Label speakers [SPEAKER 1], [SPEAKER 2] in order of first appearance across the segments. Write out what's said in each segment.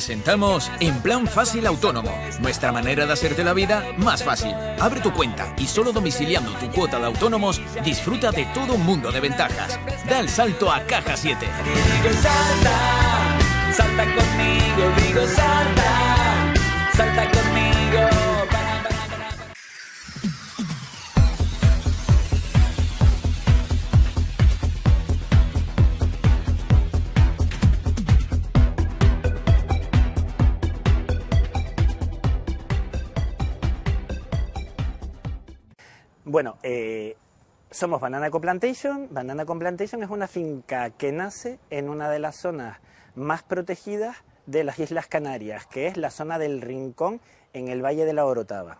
[SPEAKER 1] Presentamos En Plan Fácil Autónomo, nuestra manera de hacerte la vida más fácil. Abre tu cuenta y solo domiciliando tu cuota de autónomos, disfruta de todo un mundo de ventajas. Da el salto a Caja 7.
[SPEAKER 2] salta, salta conmigo, digo salta, salta
[SPEAKER 3] Bueno, eh, somos Banana Plantation. Banana Plantation es una finca que nace en una de las zonas más protegidas de las Islas Canarias, que es la zona del Rincón en el Valle de la Orotava.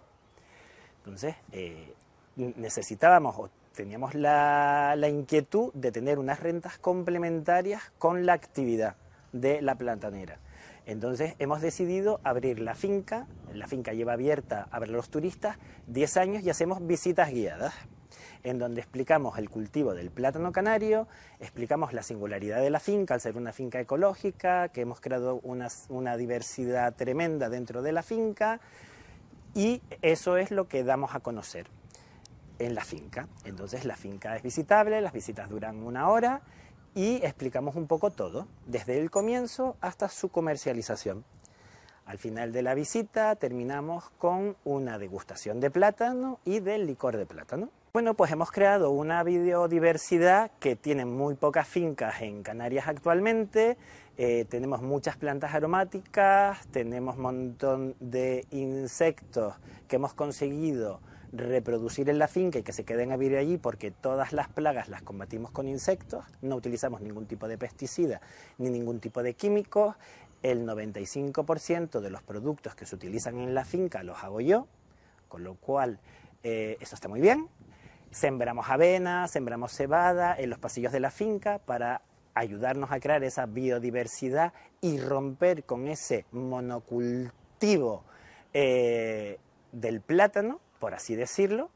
[SPEAKER 3] Entonces, eh, necesitábamos o teníamos la, la inquietud de tener unas rentas complementarias con la actividad de la plantanera. Entonces hemos decidido abrir la finca, la finca lleva abierta a los turistas 10 años y hacemos visitas guiadas, en donde explicamos el cultivo del plátano canario, explicamos la singularidad de la finca, al ser una finca ecológica, que hemos creado una, una diversidad tremenda dentro de la finca, y eso es lo que damos a conocer en la finca. Entonces la finca es visitable, las visitas duran una hora y explicamos un poco todo, desde el comienzo hasta su comercialización. Al final de la visita terminamos con una degustación de plátano y del licor de plátano. Bueno, pues hemos creado una biodiversidad que tiene muy pocas fincas en Canarias actualmente. Eh, tenemos muchas plantas aromáticas, tenemos un montón de insectos que hemos conseguido reproducir en la finca y que se queden a vivir allí porque todas las plagas las combatimos con insectos, no utilizamos ningún tipo de pesticida ni ningún tipo de químicos, el 95% de los productos que se utilizan en la finca los hago yo, con lo cual eh, eso está muy bien. Sembramos avena, sembramos cebada en los pasillos de la finca para ayudarnos a crear esa biodiversidad y romper con ese monocultivo eh, del plátano por así decirlo.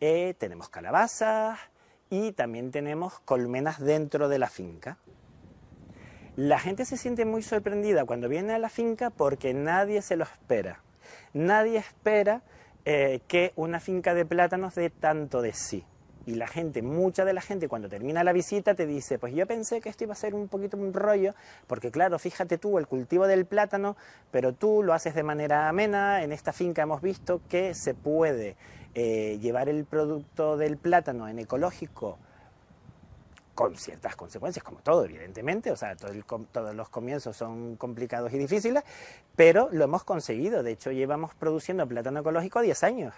[SPEAKER 3] Eh, tenemos calabazas y también tenemos colmenas dentro de la finca. La gente se siente muy sorprendida cuando viene a la finca porque nadie se lo espera. Nadie espera eh, que una finca de plátanos dé tanto de sí. Y la gente, mucha de la gente cuando termina la visita te dice, pues yo pensé que esto iba a ser un poquito un rollo, porque claro, fíjate tú, el cultivo del plátano, pero tú lo haces de manera amena, en esta finca hemos visto que se puede eh, llevar el producto del plátano en ecológico con ciertas consecuencias, como todo, evidentemente, o sea, todo el, todos los comienzos son complicados y difíciles, pero lo hemos conseguido, de hecho llevamos produciendo plátano ecológico 10 años.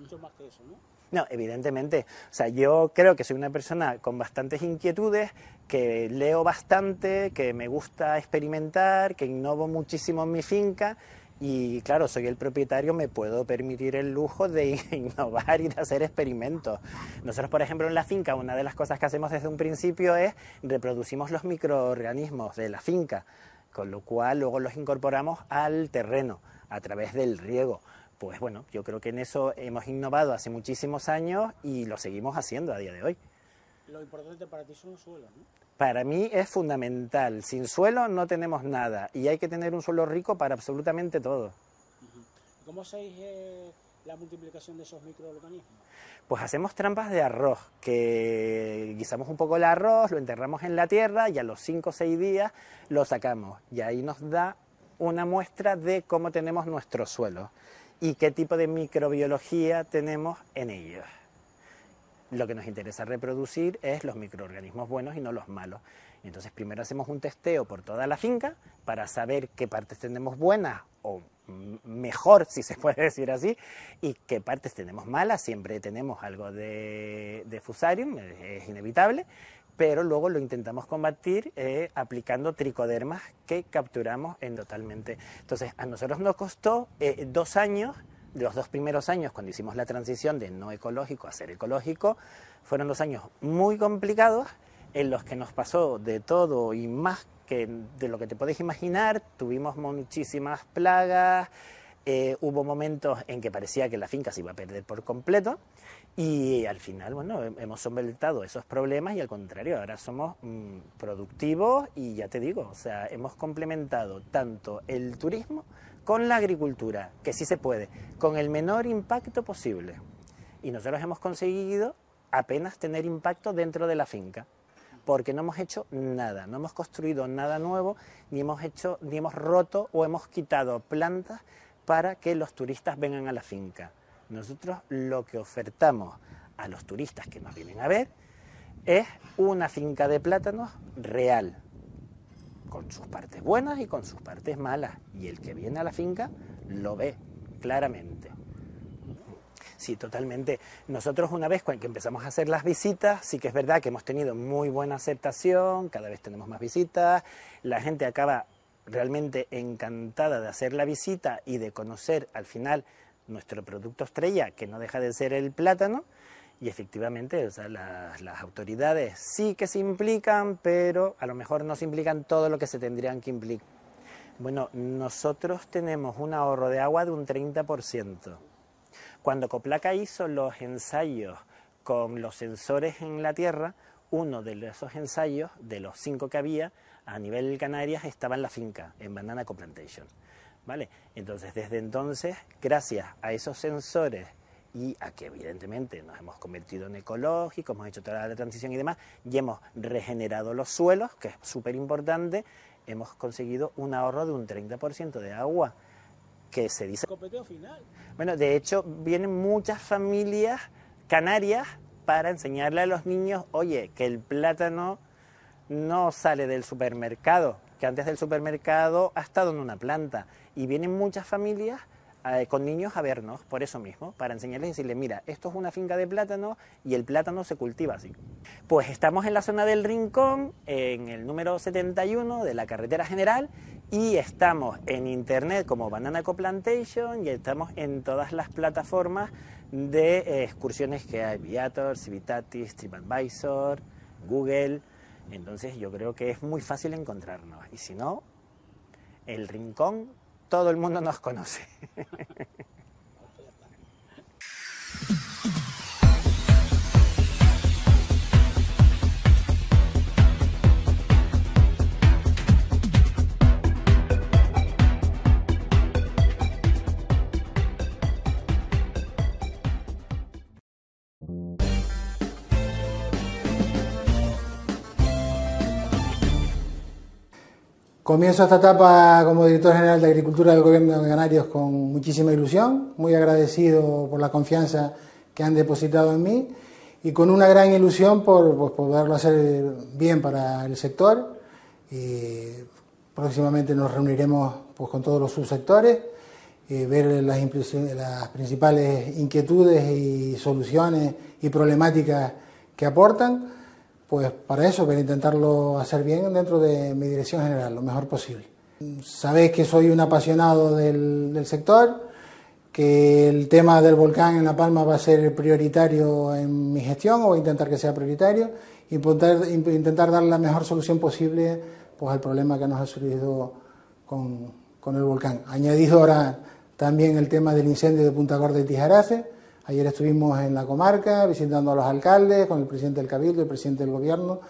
[SPEAKER 4] Mucho más que eso, ¿no?
[SPEAKER 3] No, evidentemente. O sea, yo creo que soy una persona con bastantes inquietudes, que leo bastante, que me gusta experimentar, que innovo muchísimo en mi finca y claro, soy el propietario, me puedo permitir el lujo de innovar y de hacer experimentos. Nosotros, por ejemplo, en la finca, una de las cosas que hacemos desde un principio es reproducimos los microorganismos de la finca, con lo cual luego los incorporamos al terreno a través del riego pues bueno, yo creo que en eso hemos innovado hace muchísimos años y lo seguimos haciendo a día de hoy.
[SPEAKER 4] Lo importante para ti son los suelos, ¿no?
[SPEAKER 3] Para mí es fundamental. Sin suelo no tenemos nada y hay que tener un suelo rico para absolutamente todo.
[SPEAKER 4] ¿Cómo hacéis eh, la multiplicación de esos microorganismos?
[SPEAKER 3] Pues hacemos trampas de arroz, que guisamos un poco el arroz, lo enterramos en la tierra y a los 5 o 6 días lo sacamos. Y ahí nos da una muestra de cómo tenemos nuestro suelo y qué tipo de microbiología tenemos en ellos. Lo que nos interesa reproducir es los microorganismos buenos y no los malos. Entonces primero hacemos un testeo por toda la finca para saber qué partes tenemos buenas o mejor, si se puede decir así, y qué partes tenemos malas. Siempre tenemos algo de, de fusarium, es inevitable, pero luego lo intentamos combatir eh, aplicando tricodermas que capturamos endotalmente. Entonces, a nosotros nos costó eh, dos años, los dos primeros años, cuando hicimos la transición de no ecológico a ser ecológico, fueron dos años muy complicados en los que nos pasó de todo y más que de lo que te podéis imaginar. Tuvimos muchísimas plagas, eh, hubo momentos en que parecía que la finca se iba a perder por completo y al final, bueno, hemos solventado esos problemas y al contrario, ahora somos mm, productivos y ya te digo, o sea, hemos complementado tanto el turismo con la agricultura, que sí se puede, con el menor impacto posible. Y nosotros hemos conseguido apenas tener impacto dentro de la finca porque no hemos hecho nada, no hemos construido nada nuevo, ni hemos hecho, ni hemos roto o hemos quitado plantas para que los turistas vengan a la finca. Nosotros lo que ofertamos a los turistas que nos vienen a ver es una finca de plátanos real, con sus partes buenas y con sus partes malas. Y el que viene a la finca lo ve claramente. Sí, totalmente. Nosotros una vez que empezamos a hacer las visitas, sí que es verdad que hemos tenido muy buena aceptación, cada vez tenemos más visitas, la gente acaba realmente encantada de hacer la visita y de conocer al final nuestro producto estrella, que no deja de ser el plátano, y efectivamente las, autoridades sí que se implican, pero a lo mejor no se implican todo lo que se tendrían que implicar. Bueno, nosotros tenemos un ahorro de agua de un 30%. Cuando Coplaca hizo los ensayos con los sensores en la Tierra, uno de esos ensayos, de los cinco que había, a nivel Canarias, estaba en la finca, en Banana Coplantation. ¿Vale? Entonces, desde entonces, gracias a esos sensores y a que evidentemente nos hemos convertido en ecológicos, hemos hecho toda la transición y demás, y hemos regenerado los suelos, que es súper importante, hemos conseguido un ahorro de un 30% de agua que se dice...
[SPEAKER 4] final.
[SPEAKER 3] Bueno, de hecho, vienen muchas familias canarias para enseñarle a los niños, oye, que el plátano no sale del supermercado, que antes del supermercado ha estado en una planta. Y vienen muchas familias eh, con niños a vernos por eso mismo, para enseñarles y decirles, mira, esto es una finca de plátano y el plátano se cultiva así. Pues estamos en la zona del Rincón, en el número 71 de la carretera general, y estamos en internet como Banana Coplantation y estamos en todas las plataformas de eh, excursiones que hay, Viator, Civitatis, TripAdvisor, Google. Entonces yo creo que es muy fácil encontrarnos. Y si no, el rincón todo el mundo nos conoce.
[SPEAKER 5] Comienzo esta etapa como director general de Agricultura del Gobierno de Canarios con muchísima ilusión, muy agradecido por la confianza que han depositado en mí y con una gran ilusión por pues, poderlo hacer bien para el sector. Próximamente nos reuniremos pues, con todos los subsectores, y ver las, las principales inquietudes y soluciones y problemáticas que aportan pues para eso, para intentarlo hacer bien dentro de mi dirección general, lo mejor posible. Sabéis que soy un apasionado del, sector, que el tema del volcán en La Palma va a ser prioritario en mi gestión, o intentar que sea prioritario, intentar, intentar dar la mejor solución posible pues, al problema que nos ha surgido con, con el volcán. Añadido ahora también el tema del incendio de Punta Gorda y Tijarafe, Ayer estuvimos en la comarca visitando a los alcaldes, con el presidente del Cabildo, el presidente del Gobierno,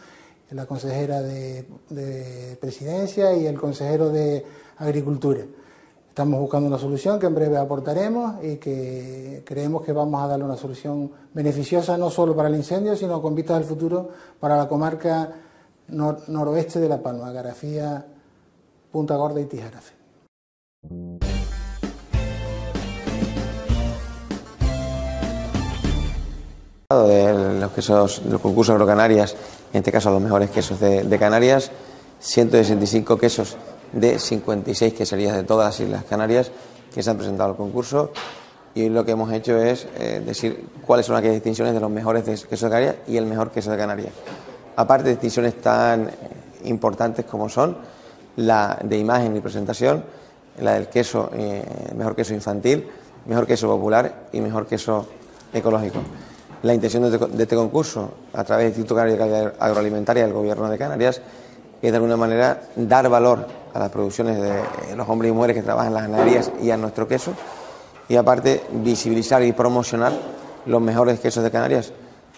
[SPEAKER 5] la consejera de, Presidencia y el consejero de Agricultura. Estamos buscando una solución que en breve aportaremos y que creemos que vamos a darle una solución beneficiosa no solo para el incendio, sino con vistas al futuro para la comarca noroeste de La Palma, Garafía, Punta Gorda y Tijarafe.
[SPEAKER 6] De los quesos de los concursos agrocanarias, en este caso los mejores quesos de, Canarias, 165 quesos de 56 queserías de todas las Islas Canarias que se han presentado al concurso y lo que hemos hecho es eh, decir cuáles son las distinciones de los mejores quesos de Canarias y el mejor queso de Canarias. Aparte de distinciones tan eh, importantes como son la de imagen y presentación, la del queso, eh, mejor queso infantil, mejor queso popular y mejor queso ecológico. La intención este de este concurso, a través del Instituto Canario de Calidad Agroalimentaria del Gobierno de Canarias, es de alguna manera dar valor a las producciones de eh, los hombres y mujeres que trabajan en las ganaderías y a nuestro queso. Y aparte, visibilizar y promocionar los mejores quesos de Canarias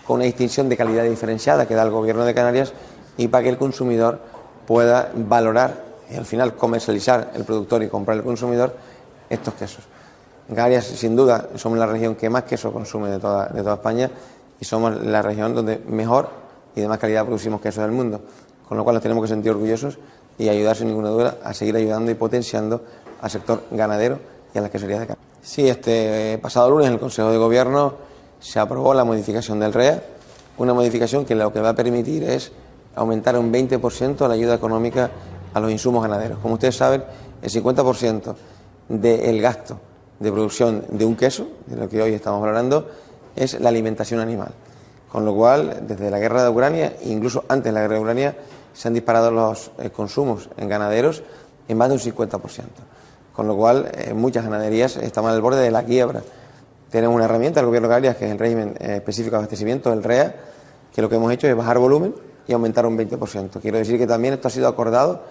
[SPEAKER 6] con una distinción de calidad diferenciada que da el gobierno de Canarias y para que el consumidor pueda valorar y al final comercializar el productor y comprar el consumidor estos quesos. Canarias, sin duda, somos la región que más queso consume de toda, España y somos la región donde mejor y de más calidad producimos quesos del mundo, con lo cual nos tenemos que sentir orgullosos y ayudar sin ninguna duda a seguir ayudando y potenciando al sector ganadero y a las queserías de Canarias. Sí, este pasado lunes en el Consejo de Gobierno se aprobó la modificación del REA, una modificación que lo que va a permitir es aumentar un 20% la ayuda económica a los insumos ganaderos. Como ustedes saben, el 50% del gasto de producción de un queso, de lo que hoy estamos hablando, es la alimentación animal. Con lo cual, desde la guerra de Ucrania, incluso antes de la guerra de Ucrania, se han disparado los eh, consumos en ganaderos en más de un 50%. Con lo cual, eh, muchas ganaderías están al borde de la quiebra. Tenemos una herramienta del Gobierno de Canarias, que es el régimen eh, específico de abastecimiento, el REA, que lo que hemos hecho es bajar volumen y aumentar un 20%. Quiero decir que también esto ha sido acordado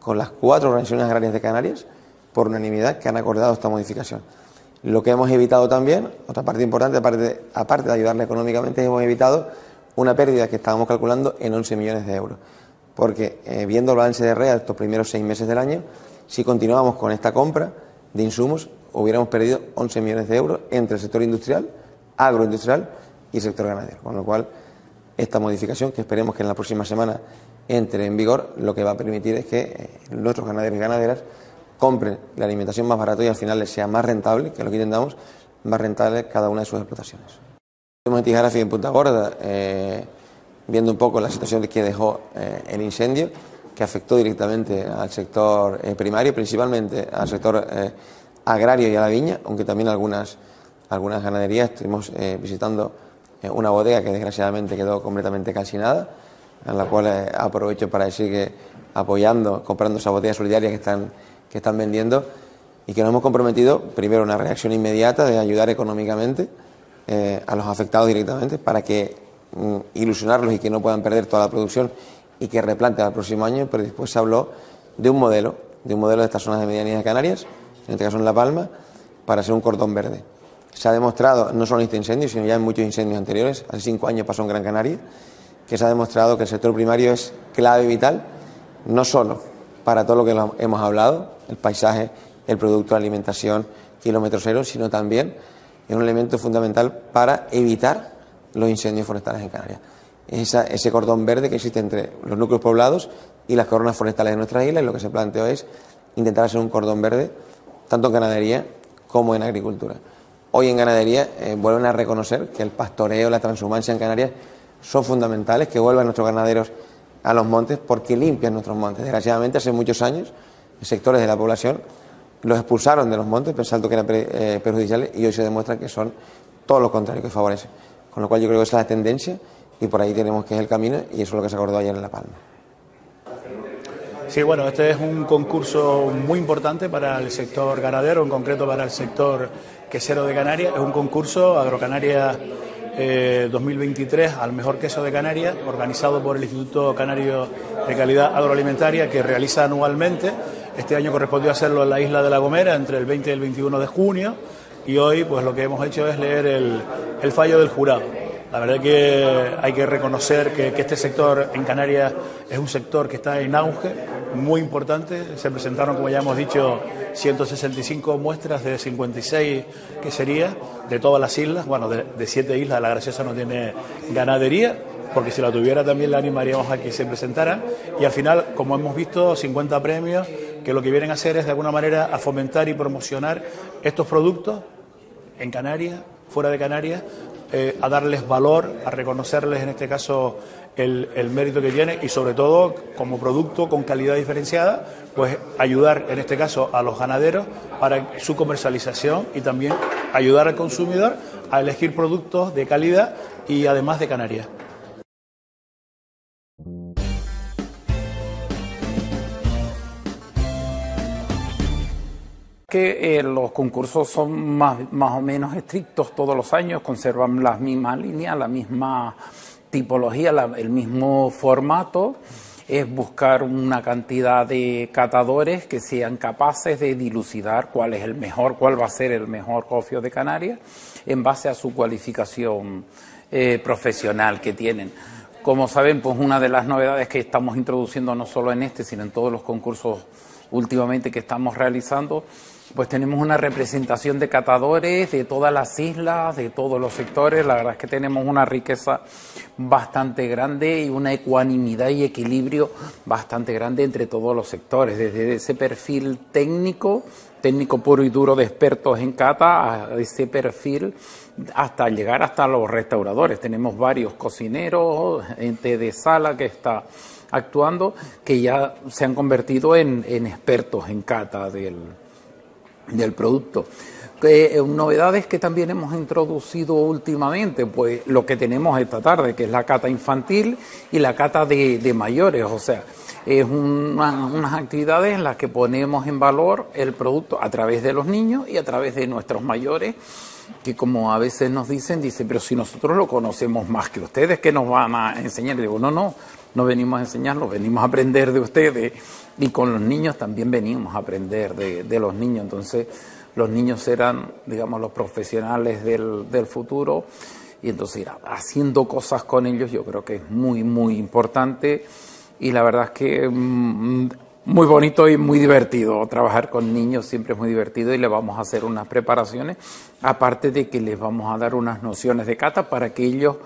[SPEAKER 6] con las cuatro organizaciones agrarias de Canarias por unanimidad que han acordado esta modificación. Lo que hemos evitado también, otra parte importante, aparte, de ayudarle económicamente, hemos evitado una pérdida que estábamos calculando en 11 millones de euros. Porque eh, viendo el balance de REA estos primeros seis meses del año, si continuamos con esta compra de insumos, hubiéramos perdido 11 millones de euros entre el sector industrial, agroindustrial y el sector ganadero. Con lo cual, esta modificación, que esperemos que en la próxima semana entre en vigor, lo que va a permitir es que eh, nuestros ganaderos y ganaderas compren la alimentación más barata y al final les sea más rentable, que lo que intentamos, más rentable cada una de sus explotaciones. Estamos en Tijarafi en Punta Gorda, eh, viendo un poco la situación que dejó eh, el incendio, que afectó directamente al sector eh, primario, principalmente al sector agrario y a la viña, aunque también algunas, algunas ganaderías. Estuvimos visitando una bodega que desgraciadamente quedó completamente calcinada, en la cual aprovecho para decir que apoyando, comprando esas botellas solidarias que están que están vendiendo y que nos hemos comprometido, primero, una reacción inmediata de ayudar económicamente eh, a los afectados directamente para que mm, ilusionarlos y que no puedan perder toda la producción y que replanten al próximo año, pero después se habló de un modelo, de un modelo de estas zonas de medianías de Canarias, en este caso en La Palma, para hacer un cordón verde. Se ha demostrado, no solo en este incendio, sino ya en muchos incendios anteriores, hace cinco años pasó en Gran Canaria, que se ha demostrado que el sector primario es clave vital, no solo para todo lo que hemos hablado, el paisaje, el producto, la alimentación, kilómetro cero, sino también es un elemento fundamental para evitar los incendios forestales en Canarias. ese cordón verde que existe entre los núcleos poblados y las coronas forestales de nuestra isla y lo que se planteó es intentar hacer un cordón verde tanto en ganadería como en agricultura. Hoy en ganadería eh, vuelven a reconocer que el pastoreo, la transhumancia en Canarias son fundamentales, que vuelvan nuestros ganaderos a los montes porque limpian nuestros montes. Desgraciadamente, hace muchos años, sectores de la población los expulsaron de los montes pensando que eran eh, perjudiciales y hoy se demuestra que son todo lo contrario, que favorecen. Con lo cual yo creo que esa es la tendencia y por ahí tenemos que es el camino y eso es lo que se acordó ayer en La Palma.
[SPEAKER 4] Sí, bueno, este es un concurso muy importante para el sector ganadero, en concreto para el sector quesero de Canarias. Es un concurso Agrocanaria 2023 eh, al mejor queso de Canarias, organizado por el Instituto Canario de Calidad Agroalimentaria, que realiza anualmente. Este año correspondió hacerlo en la isla de La Gomera entre el 20 y el 21 de junio y hoy pues lo que hemos hecho es leer el, fallo del jurado. La verdad que hay que reconocer que, que, este sector en Canarias es un sector que está en auge, muy importante. Se presentaron, como ya hemos dicho, 165 muestras de 56 queserías de todas las islas. Bueno, de, de siete islas, la Graciosa no tiene ganadería, porque si la tuviera también la animaríamos a que se presentara. Y al final, como hemos visto, 50 premios que lo que vienen a hacer es de alguna manera a fomentar y promocionar estos productos en Canarias, fuera de Canarias, eh, a darles valor, a reconocerles en este caso el, el, mérito que tiene y sobre todo como producto con calidad diferenciada, pues ayudar en este caso a los ganaderos para su comercialización y también ayudar al consumidor a elegir productos de calidad y además de Canarias.
[SPEAKER 7] Que eh, los concursos son más, más, o menos estrictos todos los años, conservan las mismas líneas, la misma tipología, el mismo formato. es buscar una cantidad de catadores que sean capaces de dilucidar cuál es el mejor, cuál va a ser el mejor gofio de Canarias en base a su cualificación eh, profesional que tienen. Como saben, pues una de las novedades que estamos introduciendo no solo en este, sino en todos los concursos últimamente que estamos realizando, pues tenemos una representación de catadores de todas las islas, de todos los sectores. La verdad es que tenemos una riqueza bastante grande y una ecuanimidad y equilibrio bastante grande entre todos los sectores, desde ese perfil técnico, técnico puro y duro de expertos en cata, a ese perfil hasta llegar hasta los restauradores. Tenemos varios cocineros, gente de sala que está actuando, que ya se han convertido en, en expertos en cata del, del producto. Eh, novedades que también hemos introducido últimamente, pues lo que tenemos esta tarde, que es la cata infantil y la cata de, mayores, o sea, es unas actividades en las que ponemos en valor el producto a través de los niños y a través de nuestros mayores, que como a veces nos dicen, dicen, pero si nosotros lo conocemos más que ustedes, ¿qué nos van a enseñar? Y digo, no, no, no venimos a enseñarlo, venimos a aprender de ustedes y con los niños también venimos a aprender de, los niños. Entonces, los niños serán, digamos, los profesionales del, del futuro y entonces ir haciendo cosas con ellos yo creo que es muy, muy importante y la verdad es que mm, muy bonito y muy divertido. Trabajar con niños siempre es muy divertido y le vamos a hacer unas preparaciones, aparte de que les vamos a dar unas nociones de cata para que ellos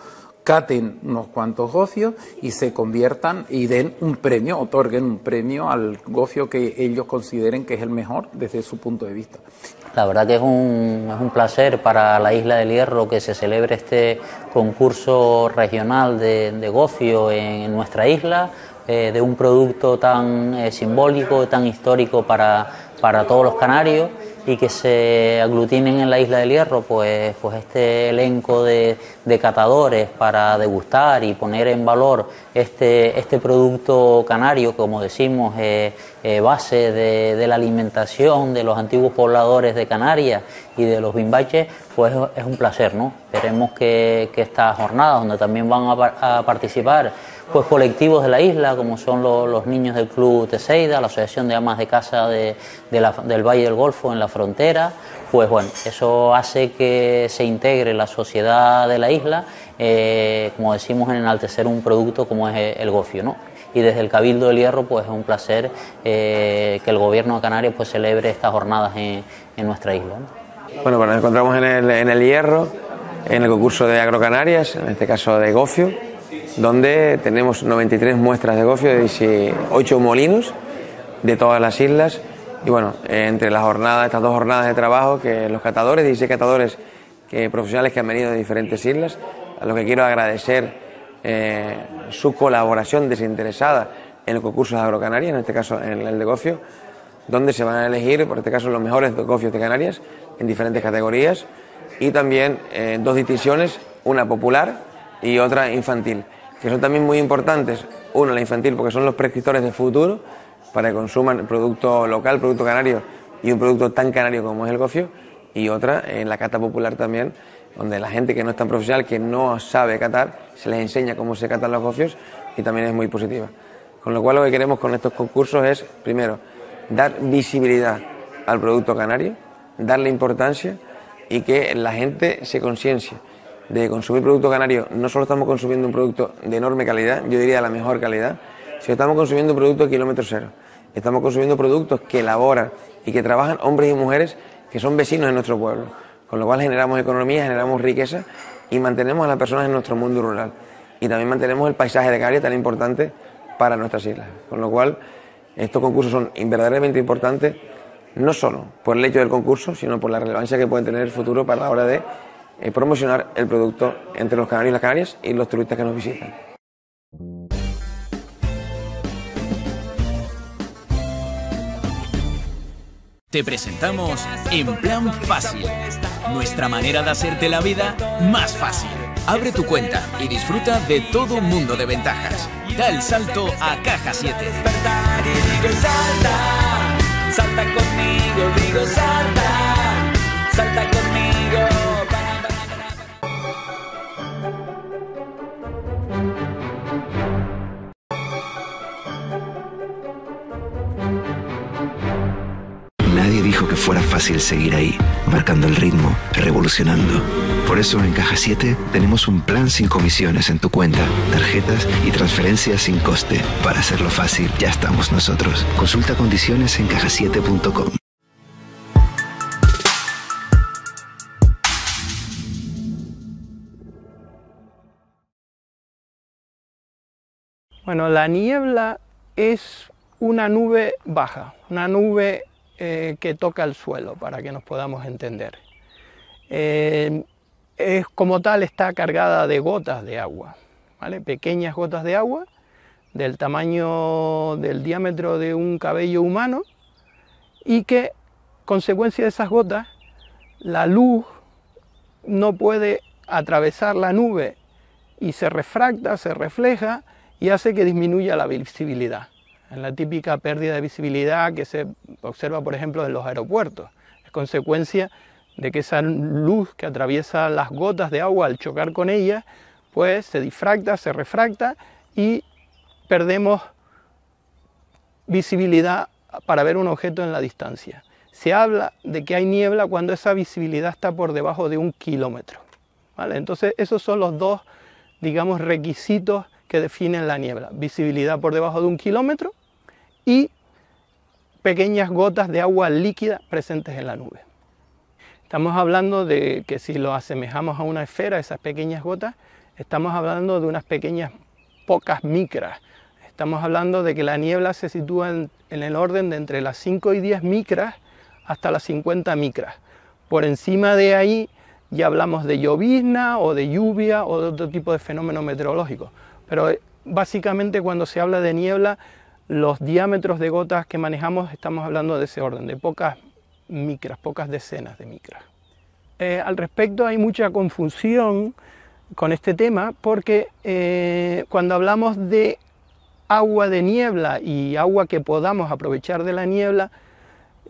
[SPEAKER 7] caten unos cuantos gofios y se conviertan y den un premio, otorguen un premio al gofio que ellos consideren que es el mejor desde su punto de vista.
[SPEAKER 8] La verdad que es un, es un placer para la Isla del Hierro que se celebre este concurso regional de, gofio en, nuestra isla, eh, de un producto tan eh, simbólico, tan histórico para, para todos los canarios y que se aglutinen en la isla del Hierro pues, pues este elenco de, catadores para degustar y poner en valor este, este producto canario, como decimos, eh, eh, base de, la alimentación de los antiguos pobladores de Canarias y de los bimbaches, pues es un placer, ¿no? Esperemos que, que estas jornadas, donde también van a participar pues colectivos de la isla, como son los, niños del Club Teseida, la Asociación de Amas de Casa de, del Valle del Golfo en la frontera, pues bueno, eso hace que se integre la sociedad de la isla, eh, como decimos, en enaltecer un producto como es el gofio, ¿no? Y desde el Cabildo del Hierro, pues es un placer eh, que el Gobierno de Canarias pues celebre estas jornadas en, nuestra isla.
[SPEAKER 6] Bueno, pues nos encontramos en el, en el Hierro, en el concurso de Agrocanarias, en este caso de gofio donde tenemos 93 muestras de gofio de 18 molinos de todas las islas. Y bueno, entre las jornadas, estas dos jornadas de trabajo, que los catadores, 16 catadores que, profesionales que han venido de diferentes islas, a los que quiero agradecer eh, su colaboración desinteresada en los concursos de Agrocanarias, en este caso en el de gofio, donde se van a elegir, por este caso, los mejores gofios de Canarias en diferentes categorías y también eh, dos distinciones, una popular y otra infantil que son también muy importantes. Uno, la infantil, porque son los prescriptores del futuro para que consuman producto local, producto canario y un producto tan canario como es el gofio. Y otra, en la cata popular también, donde la gente que no es tan profesional, que no sabe catar, se les enseña cómo se catan los gofios y también es muy positiva. Con lo cual lo que queremos con estos concursos es, primero, dar visibilidad al producto canario, darle importancia y que la gente se conciencie de consumir producto canario, no solo estamos consumiendo un producto de enorme calidad, yo diría la mejor calidad, sino estamos consumiendo un producto de kilómetro cero. Estamos consumiendo productos que elaboran y que trabajan hombres y mujeres que son vecinos de nuestro pueblo. Con lo cual generamos economía, generamos riqueza y mantenemos a las personas en nuestro mundo rural. Y también mantenemos el paisaje de Canarias tan importante para nuestras islas. Con lo cual, estos concursos son verdaderamente importantes, no solo por el hecho del concurso, sino por la relevancia que pueden tener el futuro para la hora de eh, promocionar el producto entre los canarios y las Canarias y los turistas que nos visitan.
[SPEAKER 1] Te presentamos En Plan Fácil, nuestra manera de hacerte la vida más fácil. Abre tu cuenta y disfruta de todo un mundo de ventajas. Da el salto a Caja 7.
[SPEAKER 2] Salta, salta conmigo, digo salta, salta
[SPEAKER 9] fácil seguir ahí, marcando el ritmo, revolucionando. Por eso en Caja 7 tenemos un plan sin comisiones en tu cuenta, tarjetas y transferencias sin coste. Para hacerlo fácil, ya estamos nosotros. Consulta condiciones en cajasiete.com.
[SPEAKER 10] Bueno, la niebla es una nube baja, una nube eh, que toca el suelo, para que nos podamos entender. Eh, es, como tal está cargada de gotas de agua, ¿vale? pequeñas gotas de agua del tamaño del diámetro de un cabello humano y que, consecuencia de esas gotas, la luz no puede atravesar la nube y se refracta, se refleja y hace que disminuya la visibilidad. En la típica pérdida de visibilidad que se observa, por ejemplo, en los aeropuertos. Es consecuencia de que esa luz que atraviesa las gotas de agua al chocar con ellas, pues se difracta, se refracta y perdemos visibilidad para ver un objeto en la distancia. Se habla de que hay niebla cuando esa visibilidad está por debajo de un kilómetro. ¿vale? Entonces esos son los dos, digamos, requisitos que definen la niebla. Visibilidad por debajo de un kilómetro y pequeñas gotas de agua líquida presentes en la nube. Estamos hablando de que si lo asemejamos a una esfera, esas pequeñas gotas, estamos hablando de unas pequeñas pocas micras. Estamos hablando de que la niebla se sitúa en, el orden de entre las 5 y 10 micras hasta las 50 micras. Por encima de ahí ya hablamos de llovizna o de lluvia o de otro tipo de fenómeno meteorológico. Pero eh, básicamente cuando se habla de niebla, los diámetros de gotas que manejamos estamos hablando de ese orden, de pocas micras, pocas decenas de micras. Eh, al respecto hay mucha confusión con este tema porque eh, cuando hablamos de agua de niebla y agua que podamos aprovechar de la niebla,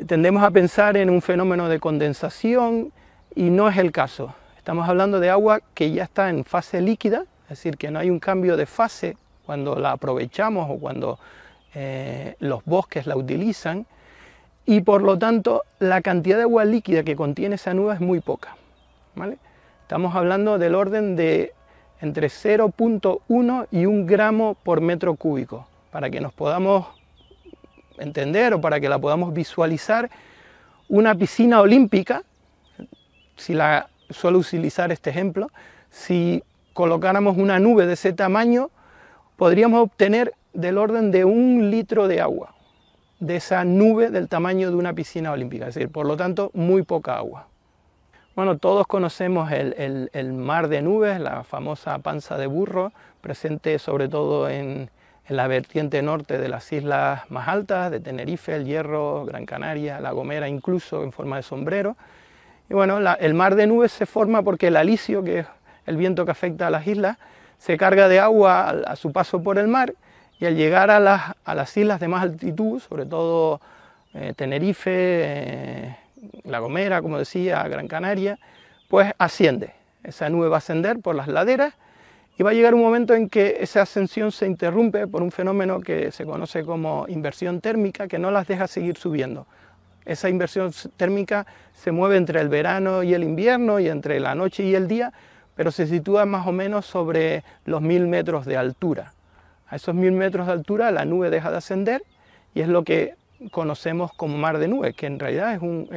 [SPEAKER 10] tendemos a pensar en un fenómeno de condensación y no es el caso. Estamos hablando de agua que ya está en fase líquida, es decir, que no hay un cambio de fase cuando la aprovechamos o cuando eh, los bosques la utilizan, y por lo tanto la cantidad de agua líquida que contiene esa nube es muy poca. ¿vale? Estamos hablando del orden de entre 0.1 y 1 gramo por metro cúbico. Para que nos podamos entender o para que la podamos visualizar, una piscina olímpica, si la suelo utilizar este ejemplo, si colocáramos una nube de ese tamaño, podríamos obtener del orden de un litro de agua de esa nube del tamaño de una piscina olímpica, es decir, por lo tanto, muy poca agua. Bueno, todos conocemos el, mar de nubes, la famosa panza de burro, presente sobre todo en, la vertiente norte de las islas más altas, de Tenerife, El Hierro, Gran Canaria, La Gomera, incluso en forma de sombrero. Y bueno, el mar de nubes se forma porque el alisio, que es el viento que afecta a las islas, se carga de agua a su paso por el mar y al llegar a las, a las islas de más altitud, sobre todo eh, Tenerife, eh, La Gomera, como decía, Gran Canaria, pues asciende. Esa nube va a ascender por las laderas y va a llegar un momento en que esa ascensión se interrumpe por un fenómeno que se conoce como inversión térmica, que no las deja seguir subiendo. Esa inversión térmica se mueve entre el verano y el invierno y entre la noche y el día, pero se sitúa más o menos sobre los mil metros de altura. A esos mil metros de altura la nube deja de ascender y es lo que conocemos como mar de nubes, que en realidad es un,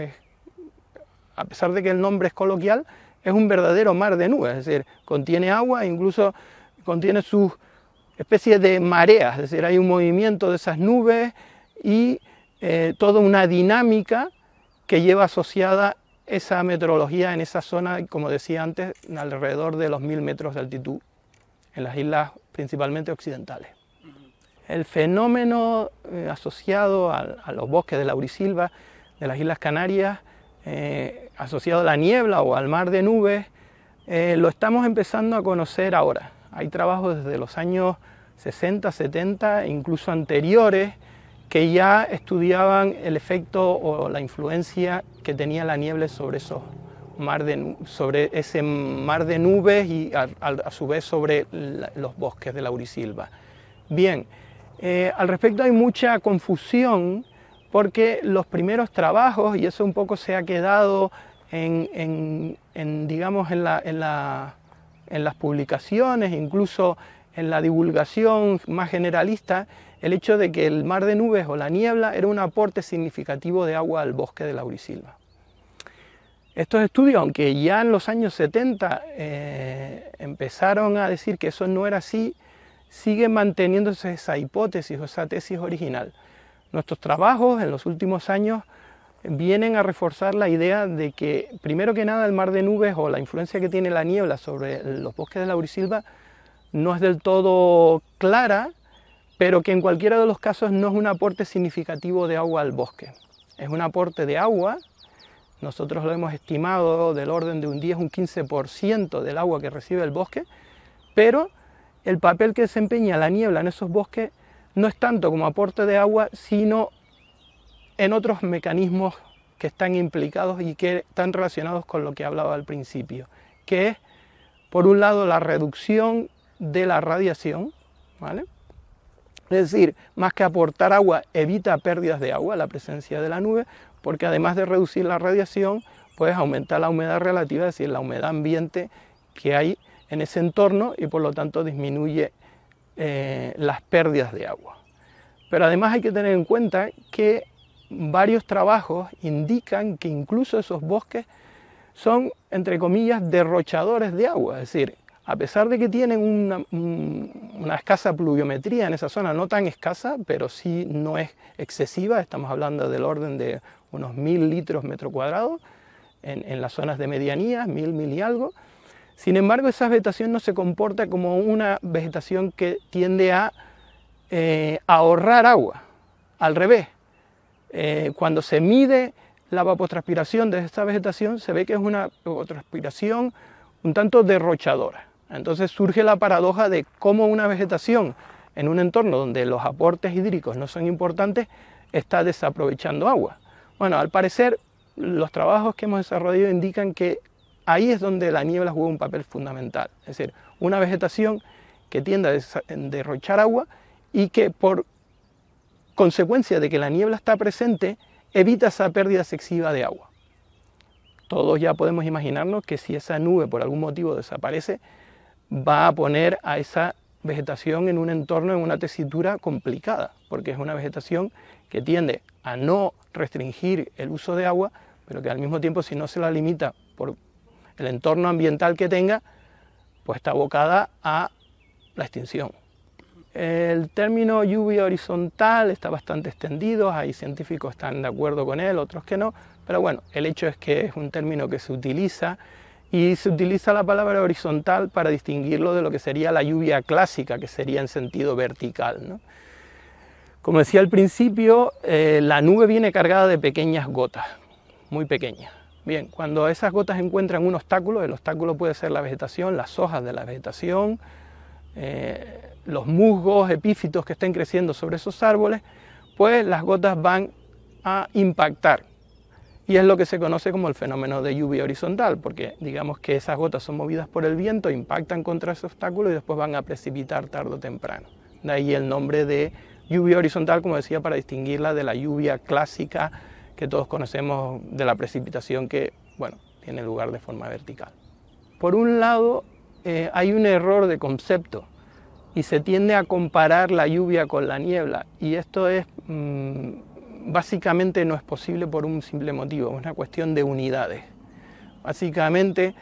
[SPEAKER 10] a pesar de que el nombre es coloquial, es un verdadero mar de nubes, es decir, contiene agua e incluso contiene sus especies de mareas, es decir, hay un movimiento de esas nubes y eh, toda una dinámica que lleva asociada esa meteorología en esa zona, como decía antes, alrededor de los mil metros de altitud, en las islas principalmente occidentales. El fenómeno eh, asociado a, los bosques de laurisilva de las Islas Canarias, eh, asociado a la niebla o al mar de nubes, eh, lo estamos empezando a conocer ahora. Hay trabajos desde los años 60, 70 e incluso anteriores que ya estudiaban el efecto o la influencia que tenía la niebla sobre esos mar de, sobre ese mar de nubes y a, su vez sobre los bosques de laurisilva. Bien, eh, al respecto hay mucha confusión porque los primeros trabajos, y eso un poco se ha quedado en, digamos, en, en las publicaciones, incluso en la divulgación más generalista, el hecho de que el mar de nubes o la niebla era un aporte significativo de agua al bosque de laurisilva. Estos estudios, aunque ya en los años 70 eh, empezaron a decir que eso no era así, siguen manteniéndose esa hipótesis o esa tesis original. Nuestros trabajos en los últimos años vienen a reforzar la idea de que, primero que nada, el mar de nubes o la influencia que tiene la niebla sobre los bosques de laurisilva no es del todo clara, pero que en cualquiera de los casos no es un aporte significativo de agua al bosque. Es un aporte de agua, nosotros lo hemos estimado del orden de un 10, un 15% del agua que recibe el bosque, pero el papel que desempeña la niebla en esos bosques no es tanto como aporte de agua, sino en otros mecanismos que están implicados y que están relacionados con lo que hablaba al principio, que es, por un lado, la reducción de la radiación, ¿vale? Es decir, más que aportar agua, evita pérdidas de agua, la presencia de la nube, porque además de reducir la radiación, pues aumenta la humedad relativa, es decir, la humedad ambiente que hay en ese entorno y por lo tanto disminuye eh, las pérdidas de agua. Pero además hay que tener en cuenta que varios trabajos indican que incluso esos bosques son, entre comillas, derrochadores de agua, es decir, a pesar de que tienen una, escasa pluviometría en esa zona, no tan escasa, pero sí no es excesiva, estamos hablando del orden de unos mil litros metro cuadrado en, las zonas de medianía, mil, mil y algo. Sin embargo, esa vegetación no se comporta como una vegetación que tiende a eh, ahorrar agua, al revés. Eh, cuando se mide la evapotranspiración de esta vegetación, se ve que es una evapotranspiración un tanto derrochadora. Entonces surge la paradoja de cómo una vegetación en un entorno donde los aportes hídricos no son importantes está desaprovechando agua. Bueno, al parecer los trabajos que hemos desarrollado indican que ahí es donde la niebla juega un papel fundamental. Es decir, una vegetación que tiende a derrochar agua y que por consecuencia de que la niebla está presente evita esa pérdida excesiva de agua. Todos ya podemos imaginarnos que si esa nube por algún motivo desaparece, va a poner a esa vegetación en un entorno, en una tesitura complicada, porque es una vegetación que tiende a no restringir el uso de agua, pero que al mismo tiempo si no se la limita por el entorno ambiental que tenga, pues está abocada a la extinción. El término lluvia horizontal está bastante extendido, hay científicos que están de acuerdo con él, otros que no, pero bueno, el hecho es que es un término que se utiliza y se utiliza la palabra horizontal para distinguirlo de lo que sería la lluvia clásica, que sería en sentido vertical. Como decía al principio, eh, la nube viene cargada de pequeñas gotas, muy pequeñas. Bien, cuando esas gotas encuentran un obstáculo, el obstáculo puede ser la vegetación, las hojas de la vegetación, eh, los musgos, epífitos que estén creciendo sobre esos árboles, pues las gotas van a impactar y es lo que se conoce como el fenómeno de lluvia horizontal, porque digamos que esas gotas son movidas por el viento, impactan contra ese obstáculo y después van a precipitar tarde o temprano. De ahí el nombre de lluvia horizontal, como decía, para distinguirla de la lluvia clásica que todos conocemos de la precipitación que, bueno, tiene lugar de forma vertical. Por un lado, eh, hay un error de concepto y se tiende a comparar la lluvia con la niebla y esto es mm, básicamente no es posible por un simple motivo, es una cuestión de unidades. Básicamente,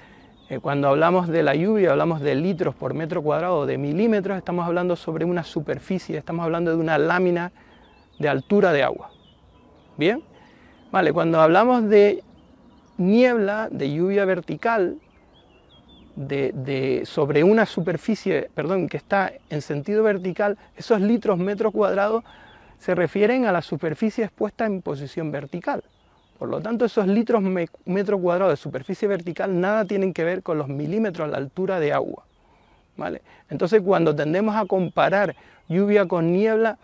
[SPEAKER 10] eh, cuando hablamos de la lluvia, hablamos de litros por metro cuadrado, de milímetros, estamos hablando sobre una superficie, estamos hablando de una lámina de altura de agua. ¿Bien? Vale, cuando hablamos de niebla, de lluvia vertical, de, sobre una superficie, perdón, que está en sentido vertical, esos litros metro cuadrado se refieren a la superficie expuesta en posición vertical. Por lo tanto, esos litros metro cuadrado de superficie vertical nada tienen que ver con los milímetros a la altura de agua. ¿vale? Entonces, cuando tendemos a comparar lluvia con niebla,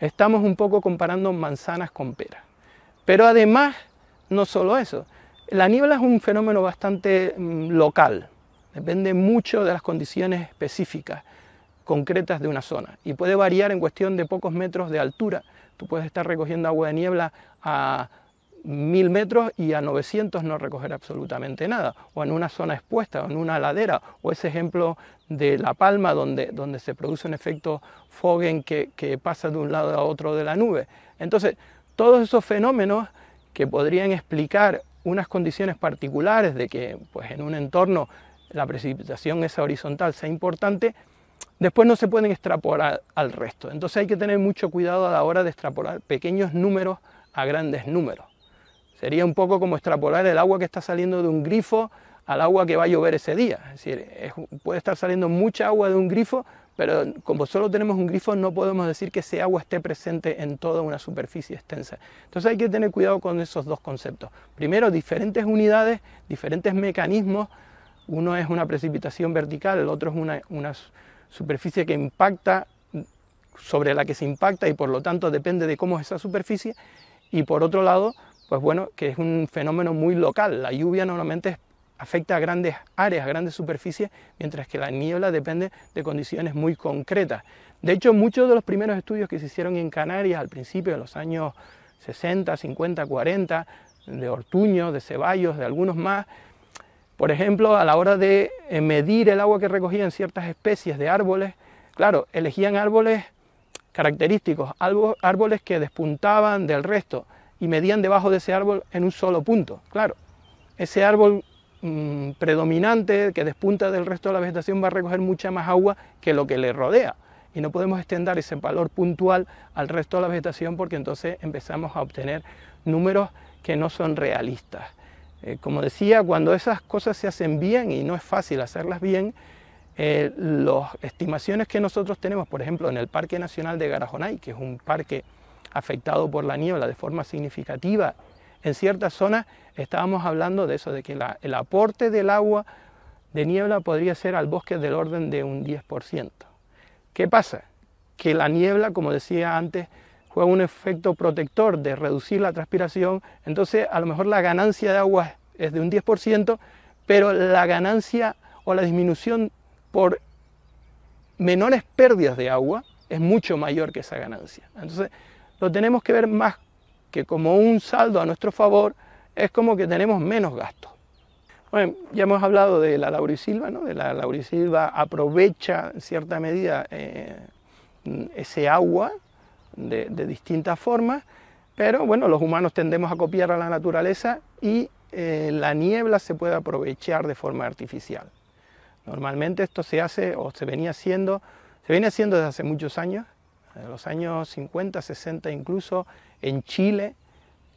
[SPEAKER 10] estamos un poco comparando manzanas con peras. Pero además, no solo eso, la niebla es un fenómeno bastante mm, local, depende mucho de las condiciones específicas concretas de una zona. Y puede variar en cuestión de pocos metros de altura, Tú puedes estar recogiendo agua de niebla a mil metros y a 900 no recoger absolutamente nada, o en una zona expuesta, o en una ladera, o ese ejemplo de La Palma donde, donde se produce un efecto Fogen que, que pasa de un lado a otro de la nube. Entonces, todos esos fenómenos que podrían explicar unas condiciones particulares de que pues, en un entorno la precipitación esa horizontal sea importante, después no se pueden extrapolar al resto. Entonces hay que tener mucho cuidado a la hora de extrapolar pequeños números a grandes números. Sería un poco como extrapolar el agua que está saliendo de un grifo al agua que va a llover ese día. Es decir, puede estar saliendo mucha agua de un grifo, pero como solo tenemos un grifo no podemos decir que ese agua esté presente en toda una superficie extensa. Entonces hay que tener cuidado con esos dos conceptos. Primero, diferentes unidades, diferentes mecanismos. Uno es una precipitación vertical, el otro es una, superficie que impacta sobre la que se impacta y por lo tanto depende de cómo es esa superficie. Y por otro lado, pues bueno, que es un fenómeno muy local. La lluvia normalmente afecta a grandes áreas, a grandes superficies, mientras que la niebla depende de condiciones muy concretas. De hecho, muchos de los primeros estudios que se hicieron en Canarias al principio de los años 60, 50, 40, de Ortuño, de Ceballos, de algunos más, por ejemplo, a la hora de eh, medir el agua que recogían ciertas especies de árboles, claro, elegían árboles característicos, árboles que despuntaban del resto y medían debajo de ese árbol en un solo punto. Claro, ese árbol mm, predominante que despunta del resto de la vegetación va a recoger mucha más agua que lo que le rodea. Y no podemos extender ese valor puntual al resto de la vegetación porque entonces empezamos a obtener números que no son realistas. Eh, como decía, cuando esas cosas se hacen bien y no es fácil hacerlas bien, eh, las estimaciones que nosotros tenemos, por ejemplo, en el Parque Nacional de Garajonay, que es un parque afectado por la niebla de forma significativa, en ciertas zonas estábamos hablando de eso, de que el aporte del agua de niebla podría ser al bosque del orden de un 10%. ¿Qué pasa? Que la niebla, como decía antes, un efecto protector de reducir la transpiración, entonces a lo mejor la ganancia de agua es de un 10%, pero la ganancia o la disminución por menores pérdidas de agua es mucho mayor que esa ganancia. Entonces, lo tenemos que ver más que como un saldo a nuestro favor, es como que tenemos menos gastos. Bueno, ya hemos hablado de la laurisilva, ¿no? De la laurisilva aprovecha en cierta medida eh, ese agua de, distintas formas, pero bueno, los humanos tendemos a copiar a la naturaleza y eh, la niebla se puede aprovechar de forma artificial. Normalmente esto se hace o se venía haciendo, se viene haciendo desde hace muchos años, en los años 50, 60 incluso, en Chile,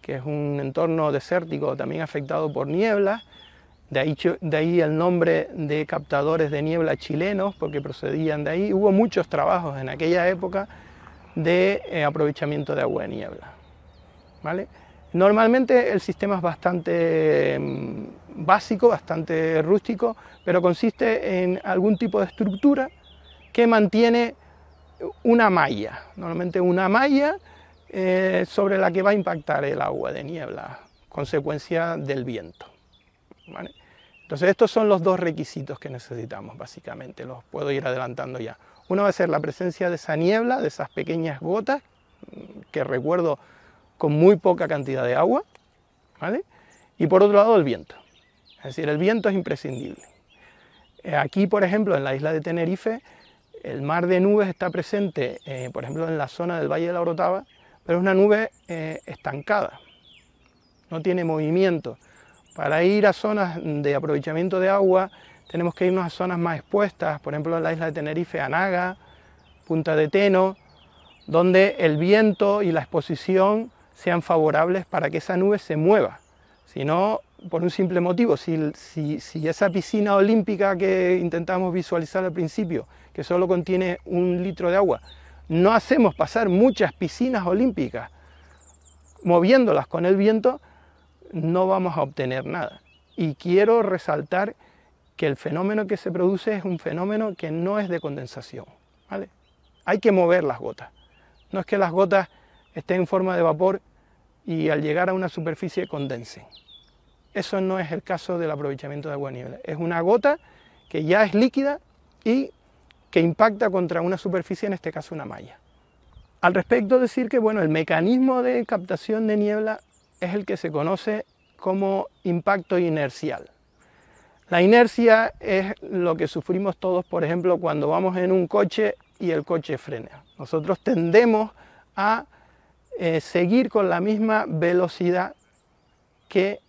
[SPEAKER 10] que es un entorno desértico también afectado por niebla, de de ahí, el nombre de captadores de niebla chilenos, porque procedían de ahí. Hubo muchos trabajos en aquella época de eh, aprovechamiento de agua de niebla. ¿vale? Normalmente el sistema es bastante mm, básico, bastante rústico, pero consiste en algún tipo de estructura que mantiene una malla, normalmente una malla eh, sobre la que va a impactar el agua de niebla, consecuencia del viento. Entonces estos son los dos requisitos que necesitamos básicamente, los puedo ir adelantando ya. Uno va a ser la presencia de esa niebla, de esas pequeñas gotas, que recuerdo con muy poca cantidad de agua, y por otro lado el viento. Es decir, el viento es imprescindible. Eh, aquí, por ejemplo, en la isla de Tenerife, el mar de nubes está presente, eh, por ejemplo, en la zona del Valle de la Orotava, pero es una nube eh, estancada, no tiene movimiento. Para ir a zonas de aprovechamiento de agua tenemos que irnos a zonas más expuestas, por ejemplo la isla de Tenerife, Anaga, Punta de Teno, donde el viento y la exposición sean favorables para que esa nube se mueva. Si no, por un simple motivo, si, si esa piscina olímpica que intentamos visualizar al principio que solo contiene un litro de agua. No hacemos pasar muchas piscinas olímpicas moviéndolas con el viento, no vamos a obtener nada. Y quiero resaltar que el fenómeno que se produce es un fenómeno que no es de condensación. ¿vale? Hay que mover las gotas. No es que las gotas estén en forma de vapor y al llegar a una superficie condensen. Eso no es el caso del aprovechamiento de agua niebla. Es una gota que ya es líquida y que impacta contra una superficie, en este caso una malla. al respecto decir que bueno, el mecanismo de captación de niebla es el que se conoce como impacto inercial. La inercia es lo que sufrimos todos, por ejemplo, cuando vamos en un coche y el coche frena. Nosotros tendemos a eh, seguir con la misma velocidad que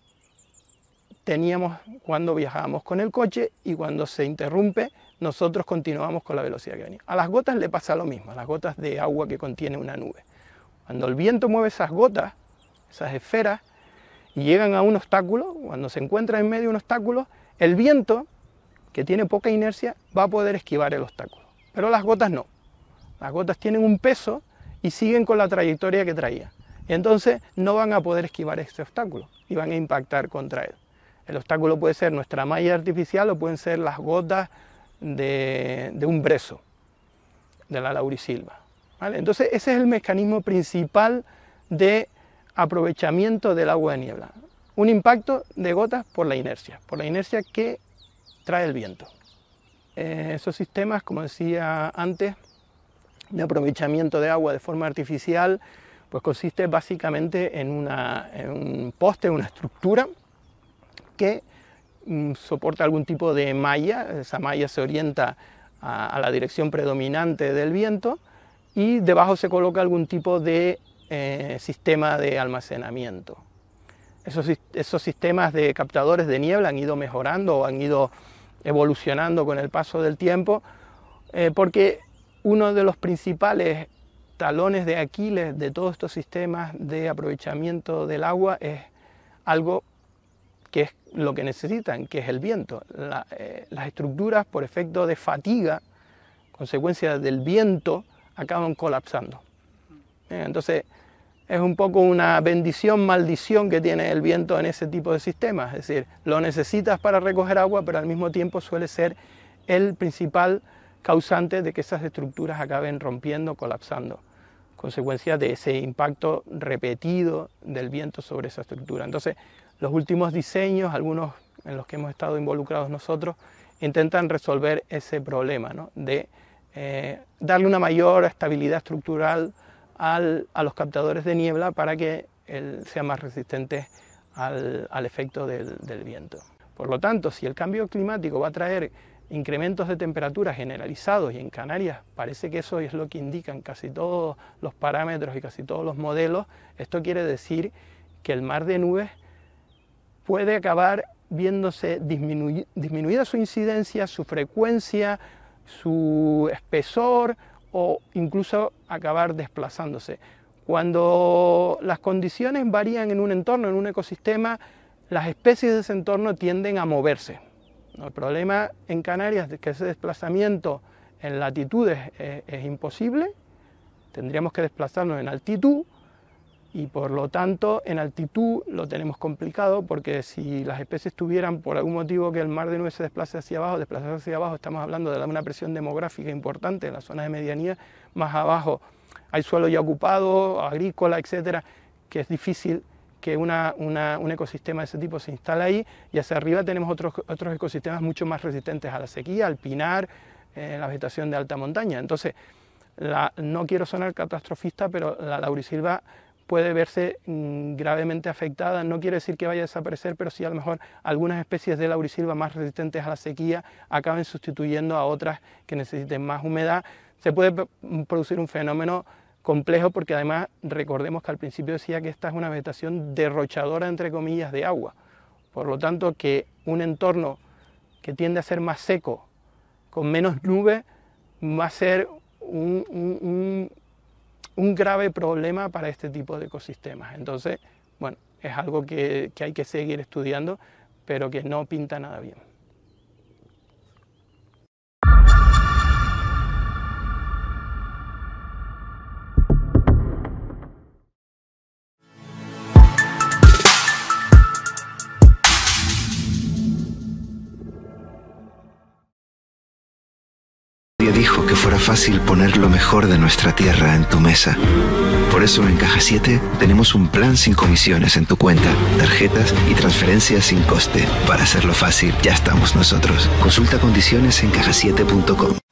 [SPEAKER 10] teníamos cuando viajábamos con el coche y cuando se interrumpe nosotros continuamos con la velocidad que venía. A las gotas le pasa lo mismo, a las gotas de agua que contiene una nube. Cuando el viento mueve esas gotas, esas esferas, y llegan a un obstáculo, cuando se encuentra en medio de un obstáculo, el viento, que tiene poca inercia, va a poder esquivar el obstáculo. Pero las gotas no. Las gotas tienen un peso y siguen con la trayectoria que traía. entonces no van a poder esquivar este obstáculo y van a impactar contra él. El obstáculo puede ser nuestra malla artificial o pueden ser las gotas de, un brezo, de la laurisilva. Entonces ese es el mecanismo principal de aprovechamiento del agua de niebla. Un impacto de gotas por la inercia, por la inercia que trae el viento. Eh, esos sistemas, como decía antes, de aprovechamiento de agua de forma artificial, pues consiste básicamente en, en un poste, una estructura que mm, soporta algún tipo de malla, esa malla se orienta a, la dirección predominante del viento y debajo se coloca algún tipo de eh, sistema de almacenamiento. Esos, esos, sistemas de captadores de niebla han ido mejorando o han ido evolucionando con el paso del tiempo eh, porque uno de los principales talones de Aquiles de todos estos sistemas de aprovechamiento del agua es algo que es lo que necesitan, que es el viento. Eh, las estructuras, por efecto de fatiga, consecuencia del viento, acaban colapsando. Eh, entonces, es un poco una bendición, maldición que tiene el viento en ese tipo de sistemas. Es decir, lo necesitas para recoger agua, pero al mismo tiempo suele ser el principal causante de que esas estructuras acaben rompiendo, colapsando, consecuencia de ese impacto repetido del viento sobre esa estructura. Entonces, los últimos diseños, algunos en los que hemos estado involucrados nosotros, intentan resolver ese problema, de eh, darle una mayor estabilidad estructural a los captadores de niebla para que sean más resistentes al, efecto del, del, viento. Por lo tanto, si el cambio climático va a traer incrementos de temperatura generalizados y en Canarias parece que eso es lo que indican casi todos los parámetros y casi todos los modelos, esto quiere decir que el mar de nubes puede acabar viéndose disminuida su incidencia, su frecuencia, su espesor o incluso acabar desplazándose. Cuando las condiciones varían en un entorno, en un ecosistema, las especies de ese entorno tienden a moverse. El problema en Canarias es que ese desplazamiento en latitudes es imposible, tendríamos que desplazarnos en altitud, y por lo tanto en altitud lo tenemos complicado porque si las especies tuvieran por algún motivo que el mar de nubes se desplace hacia abajo, desplazarse hacia abajo, estamos hablando de una presión demográfica importante en la zona de medianía, más abajo hay suelo ya ocupado, agrícola, etcétera, que es difícil que una, un ecosistema de ese tipo se instale ahí y hacia arriba tenemos otros, otros ecosistemas mucho más resistentes a la sequía, al pinar, eh, la vegetación de alta montaña. Entonces, no quiero sonar catastrofista, pero la laurisilva puede verse mm, gravemente afectada. No quiere decir que vaya a desaparecer, pero sí a lo mejor algunas especies de laurisilva más resistentes a la sequía acaben sustituyendo a otras que necesiten más humedad. Se puede producir un fenómeno complejo porque además recordemos que al principio decía que esta es una vegetación derrochadora, entre comillas, de agua. Por lo tanto, que un entorno que tiende a ser más seco, con menos nubes, va a ser un grave problema para este tipo de ecosistemas. Entonces, bueno, es algo que, que hay que seguir estudiando, pero que no pinta nada bien.
[SPEAKER 9] Fácil poner lo mejor de nuestra tierra en tu mesa. Por eso en Caja 7 tenemos un plan sin comisiones en tu cuenta, tarjetas y transferencias sin coste. Para hacerlo fácil, ya estamos nosotros. Consulta condiciones en cajasiete.com.